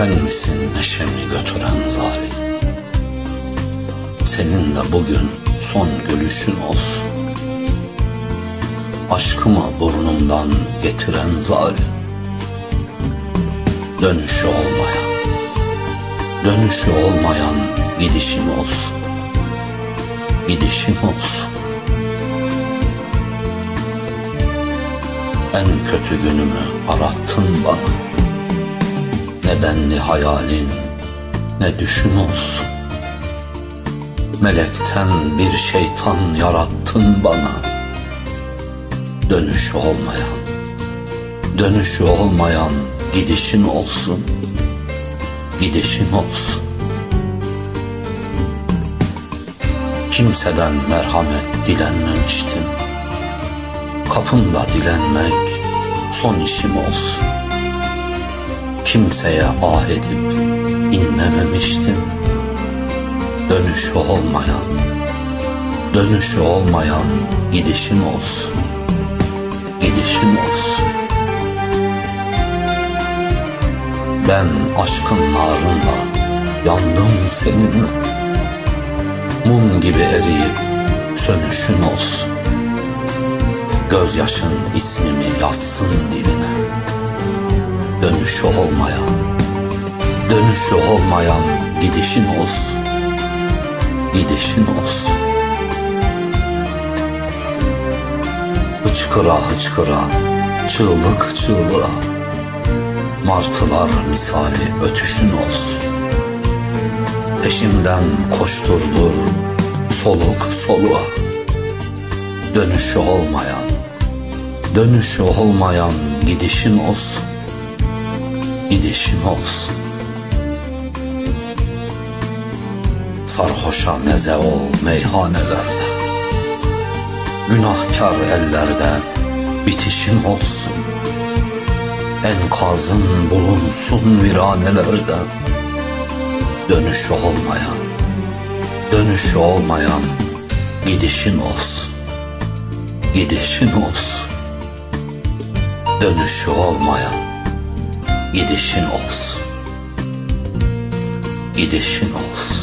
Sen misin neşemi götüren zalim? Senin de bugün son gülüşün olsun. Aşkımı burnumdan getiren zalim. Dönüşü olmayan Dönüşü olmayan gidişin olsun. Gidişin olsun. En kötü günümü arattın bana Ne benli hayalin ne düşün olsun. Melekten bir şeytan yarattın bana. Dönüşü olmayan Dönüşü olmayan gidişin olsun. Gidişin olsun. Kimseden merhamet dilenmemiştim. Kapında dilenmek son işim olsun Kimseye ah edip inlememiştim. Dönüşü olmayan, dönüşü olmayan gidişin olsun Gidişin olsun. Ben aşkın narında yandım seninle. Mum gibi eriyip sönüşün olsun. Gözyaşın ismimi yazsın diline Dönüşü olmayan Dönüşü olmayan gidişin olsun. Gidişin olsun. Hıçkıra hıçkıra Çığlık çığlığa Martılar misali ötüşün olsun. Peşimden koşturdur soluk soluğa. Dönüşü olmayan Dönüşü olmayan gidişin olsun Gidişin olsun. Sarhoşa meze ol meyhanelerde. Günahkar ellerde bitişin olsun. Enkazın bulunsun viranelerde. Dönüşü olmayan Dönüşü olmayan gidişin olsun. Gidişin olsun. Dönüşü olmayan Gidişin olsun. Gidişin olsun